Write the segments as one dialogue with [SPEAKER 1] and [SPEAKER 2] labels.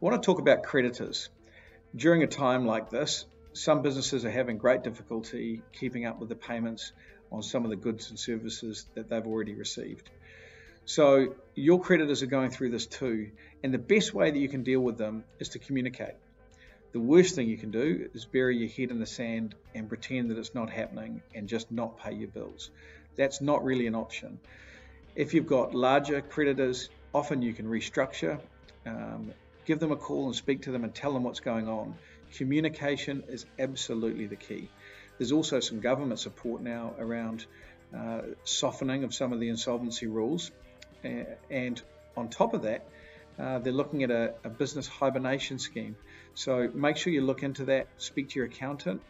[SPEAKER 1] want to talk about creditors. During a time like this, some businesses are having great difficulty keeping up with the payments on some of the goods and services that they've already received. So your creditors are going through this too, and the best way that you can deal with them is to communicate. The worst thing you can do is bury your head in the sand and pretend that it's not happening and just not pay your bills. That's not really an option. If you've got larger creditors, often you can restructure, um, give them a call and speak to them and tell them what's going on. Communication is absolutely the key. There's also some government support now around uh, softening of some of the insolvency rules. and on top of that, uh, they're looking at a, a, business hibernation scheme. So make sure you look into that, speak to your accountant,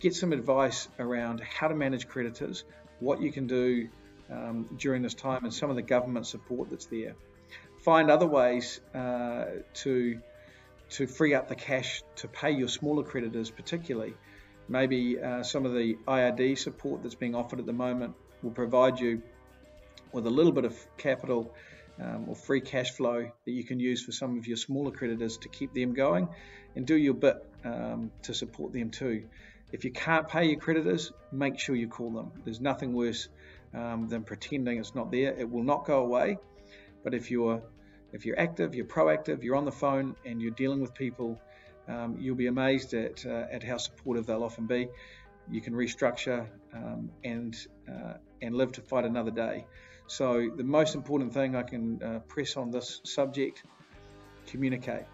[SPEAKER 1] get some advice around how to manage creditors, what you can do um, during this time, and some of the government support that's there. Find other ways uh, to to free up the cash to pay your smaller creditors, particularly. Maybe uh, some of the IRD support that's being offered at the moment will provide you with a little bit of capital um, or free cash flow that you can use for some of your smaller creditors to keep them going and do your bit um, to support them too. If you can't pay your creditors, make sure you call them. There's nothing worse um, than pretending it's not there. It will not go away. But if you're if you're active, you're proactive, you're on the phone, and you're dealing with people, um, you'll be amazed at uh, at how supportive they'll often be. You can restructure um, and uh, and live to fight another day. So the most important thing I can uh, press on this subject, communicate.